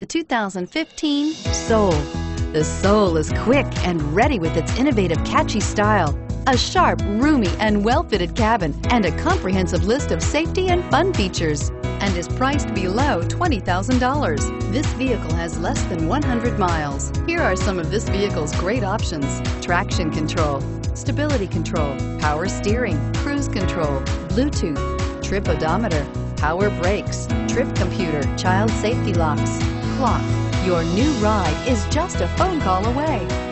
The 2015 Soul. The Soul is quick and ready with its innovative, catchy style. A sharp, roomy, and well-fitted cabin, and a comprehensive list of safety and fun features, and is priced below $20,000. This vehicle has less than 100 miles. Here are some of this vehicle's great options. Traction control, stability control, power steering, cruise control, Bluetooth, trip odometer, power brakes, trip computer, child safety locks, clock. Your new ride is just a phone call away.